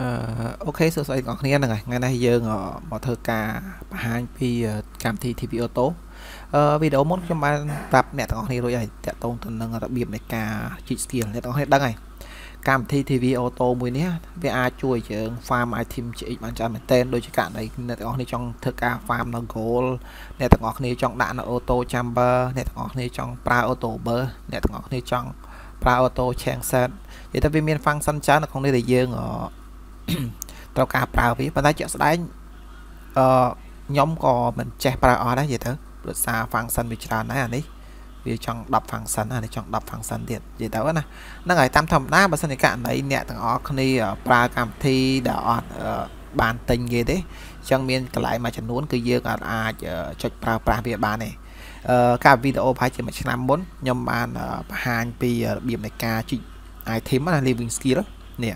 អឺអូខេសួស្តីបងប្អូនហ្នឹងហើយថ្ងៃនេះយើងមកធ្វើការបង្ហាញពីកម្មវិធី TV Auto អឺវីដេអូមុនខ្ញុំបានប្រាប់អ្នកទាំងអស់គ្នារួចហើយតាក់ទងទៅនឹងរបៀបនៃការជីក skill អ្នកទាំងអស់គ្នាដឹងហើយកម្មវិធី TV Auto មួយនេះវាអាចជួយយើង farm item GX បានច្រើនមែនទែនដូចជាករណីអ្នកទាំងអស់គ្នាចង់ធ្វើការ farm នៅ goal អ្នកទាំងអស់គ្នាចង់ដាក់នៅ auto chamber អ្នកទាំងអស់គ្នាចង់ប្រើ auto ber អ្នកទាំងអស់គ្នាចង់ប្រើ auto change set និយាយទៅវាមាន function ច្រើននៅក្នុងនេះដែលយើង ត្រូវការប្រើវាប៉ុន្តែជាក់ស្ដែងអឺខ្ញុំក៏មិនចេះប្រើអត់ដែរនិយាយទៅព្រោះសារ function វាច្រើនដែរអានេះវាចង់10 function អានេះចង់10 function ទៀតនិយាយទៅណាហ្នឹងហើយតាមធម្មតាបើសិនជាករណីអ្នកទាំងអស់គ្នាប្រើកម្មវិធីដែលអត់បានទិញគេទេអញ្ចឹងមានកន្លែងមួយចំនួនគឺយើងអាចចុចប្រើប្រាស់វាបានទេអឺការវីដេអូប្រហែលជាមួយឆ្នាំមុនខ្ញុំបានបង្ហាញពីរបៀបនៃការជីក item ណា living skill នេះ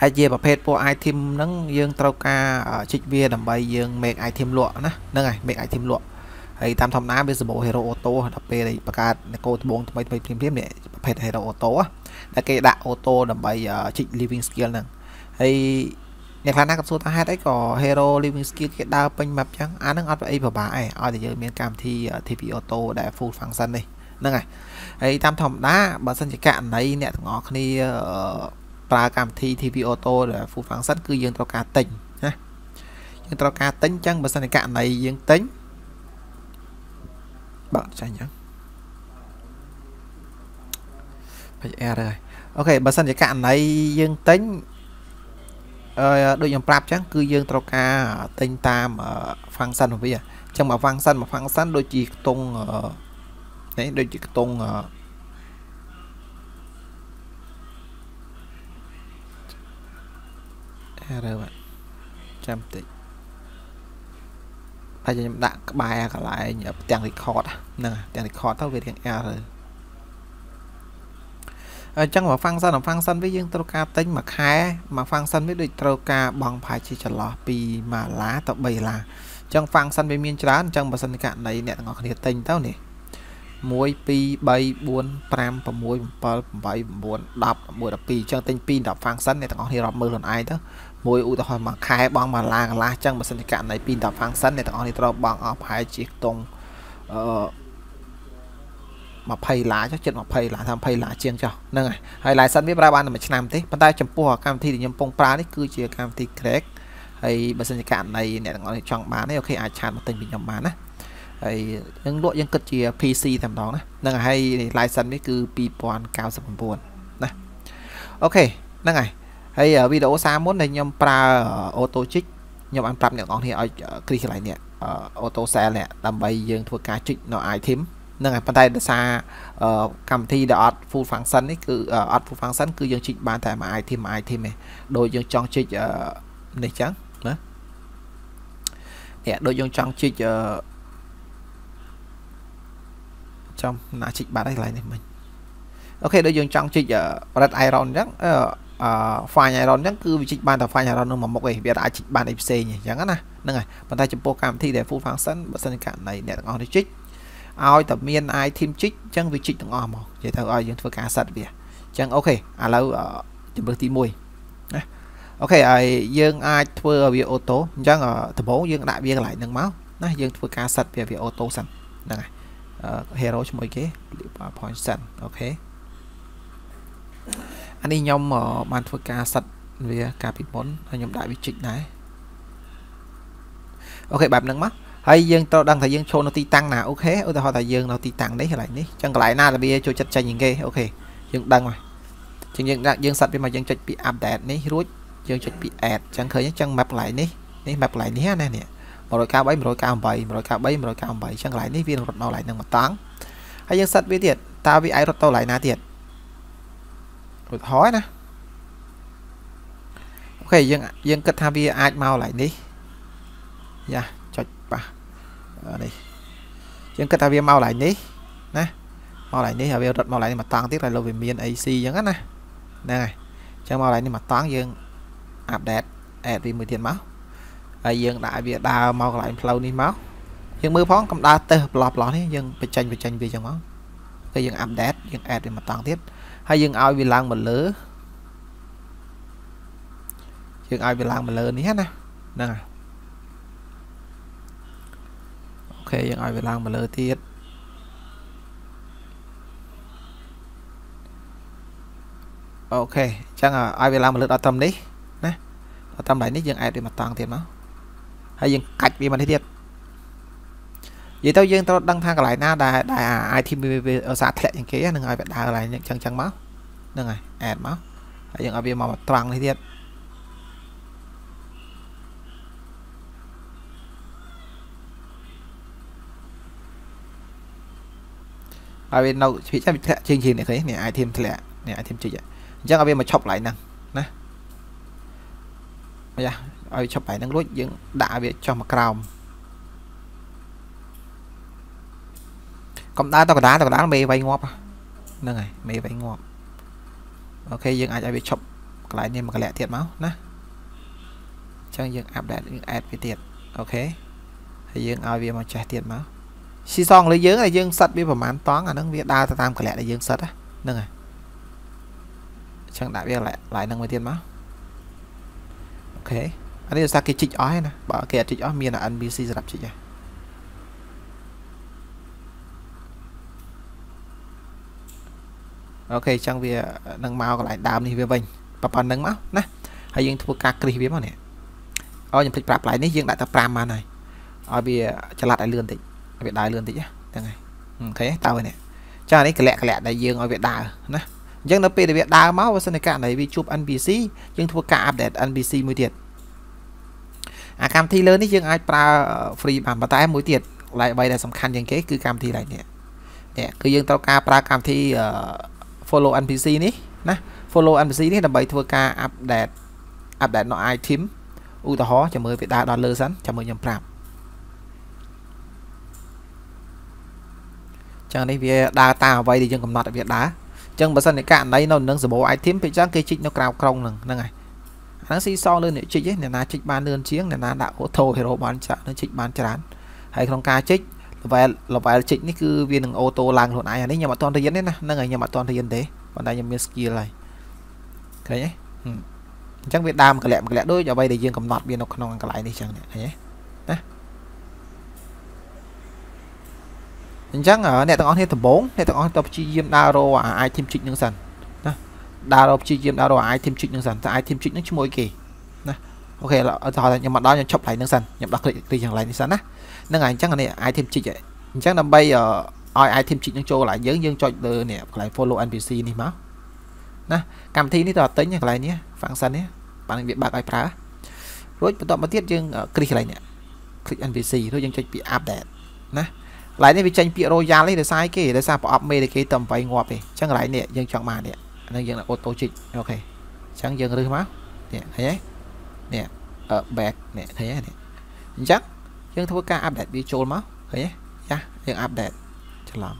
ហើយជាប្រភេទពួក item ហ្នឹងយើងត្រូវការជីកវាដើម្បីយើង make item លក់ណាហ្នឹងហើយ make item លក់ហើយតាមធម្មតាវាសម្បូរ hero auto ដល់ពេលបង្កើតកោត្បូងថ្មីថ្មីព្រាមព្រាមនេះប្រភេទ hero auto ដែលគេដាក់ auto ដើម្បីជីក living skill ហ្នឹងហើយអ្នកខ្លះណាក៏សួរថាហេតុអីក៏ hero living skill គេដើរពេញ map ចឹងអាហ្នឹងអត់អីពិបាកឯងឲ្យតែយើងមានកម្មវិធី TP auto ដែល full function នេះហ្នឹងហើយហើយតាមធម្មតាបើសិនជាករណីអ្នកទាំងអស់គ្នា ប្រើកម្មវិធី TV Auto ដែល full function គឺយើងត្រូវការទិញណាយើងត្រូវការទិញចឹងបើសិនជាករណីយើងទិញបើចាញ់ចឹងបិច error ហើយអូខេបើសិនជាករណីយើងទិញអឺដូចខ្ញុំប្រាប់ចឹងគឺយើងត្រូវការទិញតាម function របស់វាអញ្ចឹងមក function មក function ដូចជាខ្ទង់នេះដូចជាខ្ទង់ រើបាទចាំតិចហើយខ្ញុំដាក់ក្បែរកន្លែងផ្ទាំង record ហ្នឹងផ្ទាំង record ទៅវារៀង error អញ្ចឹងមក function របស់ function វាយើងត្រូវការទិញមួយខែមក function វាដូចត្រូវការបង់ប្រហែលជាចន្លោះពី1ដុល្លារទៅ3ដុល្លារអញ្ចឹង function វាមានច្រើនអញ្ចឹងបើសិនករណីអ្នកទាំងអស់គ្នាទិញទៅនេះ1 2 3 4 5 6 7 8 9 10 11 12អញ្ចឹងទិញ2 10 function អ្នកទាំងអស់គ្នារាប់មើលខ្លួនឯងទៅ មួយឧទាហរណ៍មួយខែបងមួយឡាកន្លះអញ្ចឹងបើសិនជាករណី2 10 function អ្នកទាំងអស់គ្នាត្រូវបងអស់ប្រហែលជាខ្ទង់អឺ20ឡាចុះចិត្ត20ឡាថា20ឡាជាងចុះហ្នឹងហើយហើយ license វាប្រើបានតែមួយឆ្នាំទេប៉ុន្តែចំពោះកម្មវិធីដែលខ្ញុំកំពុងប្រើនេះគឺជាកម្មវិធី crack ហើយបើសិនជាករណីអ្នកទាំងអស់គ្នាចង់បានទេ OK អាច chat មកទិញពីខ្ញុំបានណាហើយយើងលក់យើងគិតជា PC តែម្ដងណាហ្នឹងហើយ license នេះគឺ2099ណា OK ហ្នឹងហើយ ហើយវីដេអូសារមុនដែលខ្ញុំប្រើ auto ជីក ខ្ញុំបានប្រាប់អ្នកនរគ្នាឲ្យគ្រីសកន្លែងនេះ auto sell នេះដើម្បីយើងធ្វើការជីកនៅ item ហ្នឹងហើយប៉ុន្តែដោយសារកម្មវិធីដែលអត់ full function នេះគឺអត់ full function គឺយើងជីកបានតែមួយ item មួយ item ទេដូចយើងចង់ជីកនេះចឹងណានេះដូចយើងចង់ជីកចំណាជីកបាត់ហើយកន្លែងនេះមិញអូខេដូចយើងចង់ជីក red iron អញ្ចឹង អឺ fine iron អញ្ចឹងគឺវាជីកបានតែ fine iron នឹងមួយមុខឯងវាអាចជីកបានអីផ្សេងអញ្ចឹងណាហ្នឹងហើយប៉ុន្តែចំពោះកម្មវិធីដែល full function បើសិនករណីអ្នកទាំងអស់នេះជីកឲ្យតែមាន item ជីកអញ្ចឹងវាជីកទាំងអស់ហ្មងនិយាយទៅឲ្យយើងធ្វើការសិតវាអញ្ចឹងអូខេឥឡូវជំរើសទី1ណាអូខេហើយយើងអាចធ្វើឲ្យវាអូតូអញ្ចឹងដំបូងយើងដាក់វាកន្លែងហ្នឹងមកណាយើងធ្វើការសិតវាវាអូតូសិនហ្នឹងហើយ hero ជាមួយគេ point sun OK អានេះខ្ញុំបានធ្វើការ set វាកាលពីមុនហើយខ្ញុំដាក់វាជីកដែរ OK បែបហ្នឹងមកហើយយើងត្រូវដឹងថាយើងចូលនៅទីតាំងណា OK ឧទាហរណ៍ថាយើងនៅទីតាំងនេះកន្លែងនេះអញ្ចឹងកន្លែងណាដែលវាចូលចិត្តចេញជាងគេ OK យើងដឹងហើយអញ្ចឹងយើងដាក់យើង set វាមកយើងចុចពី update នេះរួចយើងចុចពី add អញ្ចឹងឃើញអញ្ចឹង map កន្លែងនេះនេះ map កន្លែងនេះណានេះ193 198 193 198អញ្ចឹងកន្លែងនេះវានឹងរត់មកកន្លែងហ្នឹងមកតង់ហើយយើងសិតវាទៀតតើវាអាចរត់ទៅកន្លែងណាទៀត ឧទាហរណ៍ណាអូខេយើងយើងគិតថាវាអាចមកកន្លែងនេះយ៉ាចុចប៉ះនេះយើងគិតថាវាមកកន្លែងនេះណាមកកន្លែងនេះហើយវារត់មកកន្លែងនេះមកតង់ទៀតហើយលោកវាមាន AC អញ្ចឹងណាហ្នឹងហើយអញ្ចឹងមកកន្លែងនេះមកតង់យើងអាប់ដេត add វាមួយទៀតមកហើយយើងដាក់វាដើរមកកន្លែងផ្លូវនេះមកយើងមើលផងកំដៅទៅប្លោះប្លោះនេះយើងបញ្ចេញបញ្ចេញវាចឹងមកពេលយើងអាប់ដេតយើងអេដវាមកតង់ទៀត ហើយយើងឲ្យវាឡើងមកលើយើងឲ្យវាឡើងមកលើនេះណាហ្នឹងហើយអូខេយើងឲ្យវាឡើងមកលើទៀតអូខេអញ្ចឹងឲ្យវាឡើងមកលើដល់ត្រឹមនេះណាដល់ត្រឹមកន្លែងនេះយើងអែតវាមកតង់ទៀតមកហើយយើងកាច់វាមកនេះទៀត និយាយទៅយើងត្រូវដឹងថាកន្លែងណាដែលដែល item វាឧស្សាហ៍ធ្លាក់ជាងគេនឹងឲ្យវាដើរកន្លែងអញ្ចឹងអញ្ចឹងមកហ្នឹងហើយអែតមកហើយយើងឲ្យវាមកត្រង់នេះទៀតហើយវានៅភាគច្រើនវាធ្លាក់ជាងជាងនេះឃើញនេះ item ធ្លាក់នេះ item ជិះអញ្ចឹងឲ្យវាមកឈប់កន្លែងហ្នឹងណាយ៉ាឲ្យឈប់កន្លែងហ្នឹងរួចយើងដាក់ឲ្យវាចុះមកក្រោម កុំដើរទៅកណ្ដាលទៅកណ្ដាលមេវៃងាប់ហ្នឹងហើយមេវៃងាប់អូខេយើងអាចឲ្យវាឈប់កន្លែងនេះមួយកន្លែងទៀតមកណាអញ្ចឹងយើងអាប់ដេតយើងអេតវាទៀតអូខេហើយយើងឲ្យវាមកចេះទៀតមកស៊ីសងលើយើងហើយយើងសិតវាប្រហែលតង់អាហ្នឹងវាដើរទៅតាមកន្លែងដែលយើងសិតហ្នឹងហើយអញ្ចឹងដាក់វាកន្លែងហ្នឹងមួយទៀតមកអូខេអានេះដោយសារគេជីកអស់ហើយណាបើគេអត់ជីកអស់មាន NBC សម្រាប់ជីកហើយ អូខេអញ្ចឹងវានឹងមកកន្លែងដើមនេះវាវិញប៉ុណ្្នឹងមកណាហើយយើងធ្វើការគ្រីសវាមកនេះអូខ្ញុំភ្លេចប្រាប់ផ្លែនេះយើងដាក់តែ5បានហើយឲ្យវាចល័តឲ្យលឿនតិចឲ្យវាដើរលឿនតិចហ្នឹងហើយអូខេតើនេះចានេះកលាក់កលាក់ដែលយើងឲ្យវាដើរណាអញ្ចឹងនៅពេលដែលវាដើរមកបើសិនជាករណីវាជួប NPC យើងធ្វើការ update NPC មួយទៀតអាកម្មវិធីលើនេះយើងអាចប្រើ free បានប៉ុន្តែមួយទៀតឡើយបីដែលសំខាន់ជាងគេគឺកម្មវិធីឡើយនេះនេះគឺយើងត្រូវការប្រើកម្មវិធី follow NPC នេះណា follow NPC នេះដើម្បីធ្វើការ update update នៅ item ឧទាហរណ៍ចាំមើលវាដើរដល់លើសិនចាំមើលខ្ញុំប្រាប់ចឹងនេះវាដើរតាមអ្វីដែលយើងកំណត់ឲ្យវាដើរចឹងបើសិនជាករណីនៅនឹងសម្បូរ item ពេលចឹងគេជីកនៅក្រៅក្រុងហ្នឹងហ្នឹងហើយអាហ្នឹងស៊ីសងលើអ្នកជីកឯអ្នកណាជីកបានលឿនជាងអ្នកណាដាក់ auto hero បានច្រើននឹងជីកបានច្រើនហើយក្នុងការជីក level level ជិចនេះគឺវានឹងអូតូឡើងខ្លួនឯងអានេះខ្ញុំអត់ទាន់រៀនទេណាហ្នឹងហើយខ្ញុំអត់ទាន់រៀនទេប៉ុន្តែខ្ញុំមាន skill ហើយឃើញទេអញ្ចឹងវាដើមកលាក់កលាក់ដូចអ្វីដែលយើងកំណត់វានៅក្នុងកន្លែងនេះអញ្ចឹងឃើញទេណាអញ្ចឹងអ្នកទាំងអស់គ្នាដំបងអ្នកទាំងអស់ទៅព្យាយាមដើររអាអាចធីមជិចនឹងសិនណាដើររព្យាយាមដើររអាអាចធីមជិចនឹងសិនតែអាចធីមជិចនឹងឈ្មោះអីគេណាអូខេឥឡូវខ្ញុំមកដល់ខ្ញុំឈប់កន្លែងនឹងសិនខ្ញុំដោះគ្លីកទីកន្លែងនេះសិនណា ហ្នឹងហើយអញ្ចឹងនេះ item ជីកអញ្ចឹងដើម្បីឲ្យ item ជីកនឹងចូលកន្លែងយើងយើងចុចលើនេះកន្លែង follow npc នេះមកណាកម្មវិធីនេះតើទិញកន្លែងនេះ function នេះបានវាបើកឲ្យប្រើរួចបន្តមកទៀតយើងគ្រីកន្លែងនេះ click npc រួចយើងចុចពី update ណាកន្លែងនេះវាចេញពាក្យ royal នេះដោយសារគេដោយសារប្រអប់មេដែលគេតំបៃងាប់ទេអញ្ចឹងកន្លែងនេះយើងចង់បាននេះហ្នឹងយើងអូតូជីកអូខេអញ្ចឹងយើងរើសមកនេះឃើញទេនេះ back នេះឃើញទេនេះអញ្ចឹង យើងធ្វើការ update វាចូលមកឃើញទេចាយើង update ច្រឡំ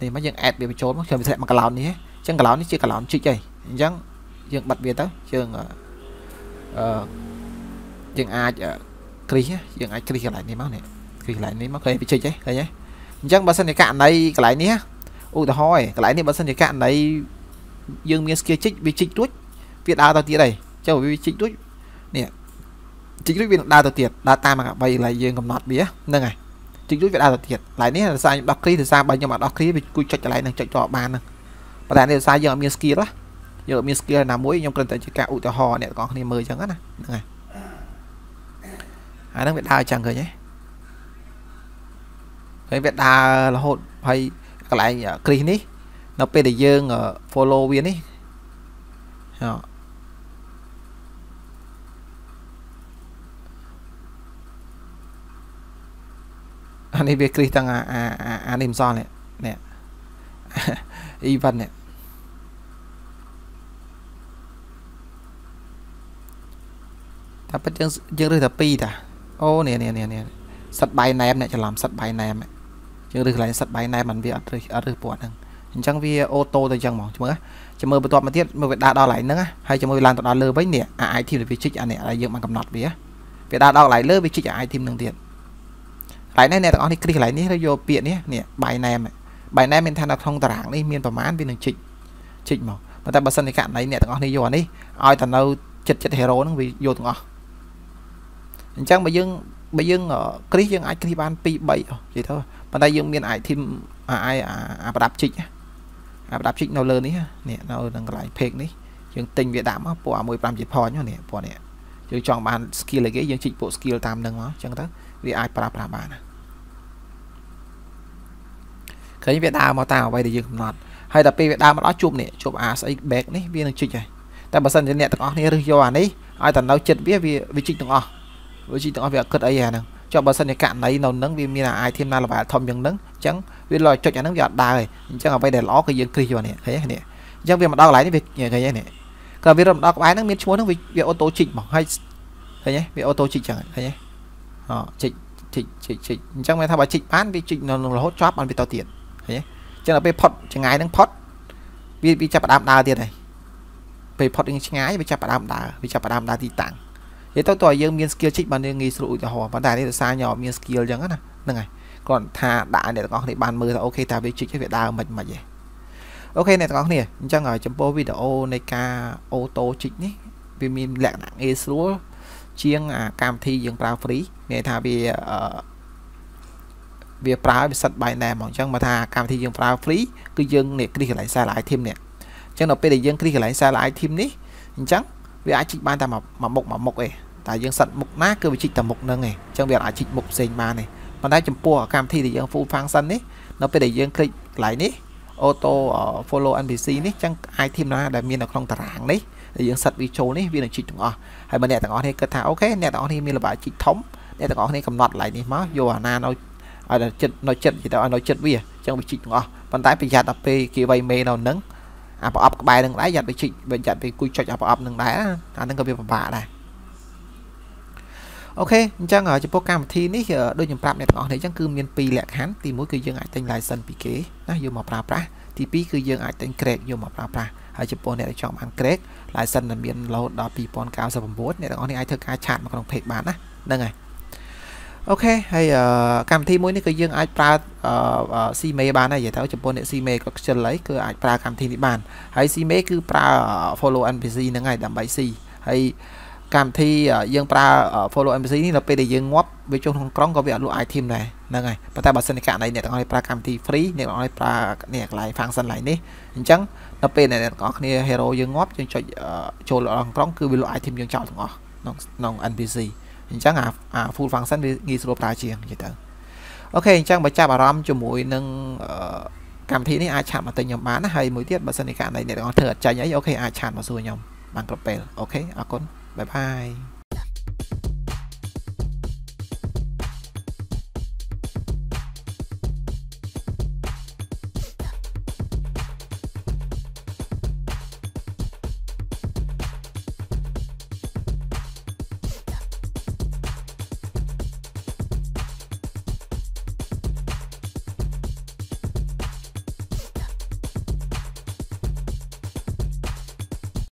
នេះមកយើង add វាបញ្ចូលមកខ្ញុំវាធ្លាក់មក cloud នេះអញ្ចឹង cloud នេះជា cloud ជីកអីអញ្ចឹងយើងបិទវាទៅយើងអឺយើងអាចគ្រីសយើងអាចគ្រីសកន្លែងនេះមកនេះគ្រីសកន្លែងនេះមកឃើញវាជីកអីឃើញទេអញ្ចឹងបើសិនជាករណីកន្លែងនេះឧទាហរណ៍កន្លែងនេះបើសិនជាករណីយើងមាន skill ជីកវាជីករួចវាដើរទៅទៀតហើយចុះវាជីករួចនេះ ជីករួចវានឹងដើរទៅទៀតដើរតាមអា3កន្លែងយើងកំណត់វាហ្នឹងហើយជីករួចវាដើរទៅទៀតកន្លែងនេះដោយសារខ្ញុំដោះគ្រីដោយសារបើខ្ញុំអត់ដោះគ្រីវាគួយចុចកន្លែងហ្នឹងចុចតបានហ្នឹងប៉ុន្តែនេះដោយសារយើងអត់មាន skill ណាយើងអត់មាន skill ណាមួយខ្ញុំគ្រាន់តែជាការឧទាហរណ៍អ្នកទាំងអស់គ្នាមើលអញ្ចឹងណាហ្នឹងហើយអាហ្នឹងវាដើរអញ្ចឹងឃើញទេហើយវាដើររហូតហើយកន្លែងគ្រីសនេះ នៅពេលដែលយើង follow វានេះ អានេះវាគ្រីសទាំងអាអានេះមិនសល់នេះនេះ event នេះតែពិតយើងយើងរើសតែ2តាអូនេះនេះនេះសិតបៃណែមអ្នកច្រឡំសិតបៃណែមយើងរើសកន្លែងសិតបៃណែមมันវាអត់រើសអត់រើសពណ៌ហ្នឹងអញ្ចឹងវាអូតូទៅអញ្ចឹងហ្មងមើលចាំមើលបន្ទាប់មកទៀតមើលវាដើរដល់កន្លែងហ្នឹងហើយចាំមើលឡើងទៅដល់លើវិញនេះអា item វាជីកអានេះដែលយើងបានកំណត់វាវាដើរដល់កន្លែងលើវាជីកអា item ហ្នឹងទៀត កន្លែងនេះអ្នកទាំងអស់នេះគ្រីសកន្លែងនេះយកពាក្យនេះនេះ by name by name មានថានៅក្នុងតារាងនេះមានប្រមាណវានឹងជីកជីកមកប៉ុន្តែបើសិនជាករណីអ្នកទាំងអស់នេះយកអានេះឲ្យទៅនៅចិត្តចិត្ត hero ហ្នឹងវាយកទាំងអស់អញ្ចឹងបើយើងបើយើងគ្រីសយើងអាចគ្រីសបាន2 3និយាយទៅប៉ុន្តែយើងមាន item អាអាប្រដាប់ជីកអាប្រដាប់ជីកនៅលើនេះនេះនៅនឹងកន្លែង page នេះយើងទិញវាដាក់មកពួក1.5ជាផននេះពួកនេះយើងចង់បាន skill អីគេយើងជីកពួក skill តាមនឹងមកអញ្ចឹងទៅវាអាចប្រើប្រាស់បានណា ឃើញវាដើរមកតាមអ្វីដែលយើងកំណត់ហើយដល់ពេលវាដើរមកដល់ជួបនេះជួបអាស្អី back នេះវានឹងជីកហើយតែបើសិនជាអ្នកទាំងអស់គ្នារើសយកអានេះឲ្យតែនៅចិត្តវាវាជីកទាំងអស់វាជីកទាំងអស់វាអត់គិតអីអាហ្នឹងចុះបើសិនជាករណីនៅនឹងវាមានអា item ណា level ធំយ៉ាងហ្នឹងអញ្ចឹងវាលយចុចអាហ្នឹងវាអត់ដើរទេអញ្ចឹងអ្វីដែលល្អគឺយើងគ្រីសយកនេះឃើញទេនេះអញ្ចឹងវាមកដល់កន្លែងនេះវាឃើញទេនេះក៏វារំដល់ក្បែរហ្នឹងមានឈ្មោះហ្នឹងវាអូតូជីកមកហើយឃើញទេវាអូតូជីកចឹងឃើញទេអូជីកជីកជីកជីកអញ្ចឹងមានថាបើជីកបានវាជីកនៅរហូតជាប់បានវាតទៀត ឃើញទេអញ្ចឹងដល់ពេលផុតចម្ងាយហ្នឹងផុតវាវាចាប់ផ្ដើមដើរទៀតហើយពេលផុតនឹងឆ្ងាយវាចាប់ផ្ដើមដើរវាចាប់ផ្ដើមដើរទីតាំងនិយាយទៅតើយើងមាន skill ជីកបានយើងងាយស្រួលឧទាហរណ៍ប៉ុន្តែនេះដោយសារខ្ញុំអត់មាន skill អញ្ចឹងណាហ្នឹងហើយគាត់ថាដាក់អ្នកទាំងអស់គ្នាបានមើលថា OK តើវាជីកវាដើរមិនមិនទេ OK អ្នកទាំងអស់គ្នាអញ្ចឹងចំពោះវីដេអូនៃការ auto ជីកនេះវាមានលក្ខណៈងាយស្រួលជាងអាកម្មវិធីយើងប្រើ free មានថាវា វាប្រើវាសិត binary មកអញ្ចឹងមកថាកម្មវិធីយើងប្រើ free គឺយើងនេះគ្រីកន្លែង sell item នេះអញ្ចឹងដល់ពេលដែលយើងគ្រីកន្លែង sell item នេះអញ្ចឹងវាអាចជីកបានតែមួយមុខមួយមុខឯងតែយើងសិតមុខណាគឺវាជីកតែមុខហ្នឹងឯងអញ្ចឹងវាអាចជីកមុខផ្សេងបានទេប៉ុន្តែចំពោះកម្មវិធីដែលយើង full function នេះនៅពេលដែលយើងគ្រីកកន្លែងនេះ auto follow npc នេះអញ្ចឹង item ណាដែលមាននៅក្នុងតារាងនេះដែលយើងសិតវាចូលនេះវានឹងជីកទាំងអស់ហើយបើអ្នកទាំងអស់នេះគិតថាអូខេអ្នកទាំងអស់នេះមានល្បាយជីកធំអ្នកទាំងអស់នេះកំណត់កន្លែងនេះមកយកអាណានៅ ឲ្យចិត្តនៅចិត្តនិយាយទៅឲ្យនៅចិត្តវាចឹងវាជីកទាំងអស់ប៉ុន្តែប្រយ័ត្នដល់ពេលគេវៃមេនៅនឹងអាប្រអប់ក្បែរនឹងដែរយ៉ាត់ទៅជីកបើយ៉ាត់ទៅគួយចុចអាប្រអប់នឹងដែរអានឹងក៏វាពិបាកដែរអូខេអញ្ចឹងចំពោះកម្មវិធីនេះដូចខ្ញុំប្រាប់អ្នកទាំងអស់គ្នាអញ្ចឹងគឺមាន2លក្ខខណ្ឌទី1គឺយើងអាចទិញ license ពីគេណាយកមកប្រើប្រាស់ទី2គឺយើងអាចទិញ crack យកមកប្រើប្រាស់ហើយចំពោះអ្នកដែលចង់បាន crack license ដែលមានលោតដល់2099អ្នកទាំងអស់គ្នាអាចធ្វើការឆាតមកក្នុង page បានណាហ្នឹងហើយ អូខេហើយកម្មវិធីមួយនេះគឺយើងអាចប្រើ CMA បានដែរនិយាយទៅចំពោះអ្នក CMA ក៏ខ្ជិលហើយគឺអាចប្រើកម្មវិធីនេះបានហើយ CMA គឺប្រើ follow NPC ហ្នឹងហើយដើម្បី C ហើយកម្មវិធីយើងប្រើ follow NPC នេះដល់ពេលដែលយើងងាប់វាចូលក្នុងក្រុងក៏វាអត់លក់ item ដែរហ្នឹងហើយប៉ុន្តែបើសិនជាករណីអ្នកទាំងអស់ប្រើកម្មវិធី free អ្នកទាំងអស់ប្រើនេះកន្លែង function ឡើងនេះអញ្ចឹងដល់ពេលអ្នកទាំងអស់គ្នា hero យើងងាប់យើងចុចចូលក្នុងក្រុងគឺវាលក់ item យើងចោលទាំងអស់ក្នុងក្នុង NPC អញ្ចឹងអា full function វាងាយស្រួលប្រើជាងនិយាយទៅ OK អញ្ចឹងបើចាប់អារម្មណ៍ជាមួយនឹងកម្មវិធីនេះអាច chat មកទិញខ្ញុំបានណាហើយមួយទៀតបើសិនជាករណីអ្នកទាំងអស់ធ្វើអត់ចាញ់អី OK អាច chat មកសួរខ្ញុំបានគ្រប់ពេល OK អរគុណ bye bye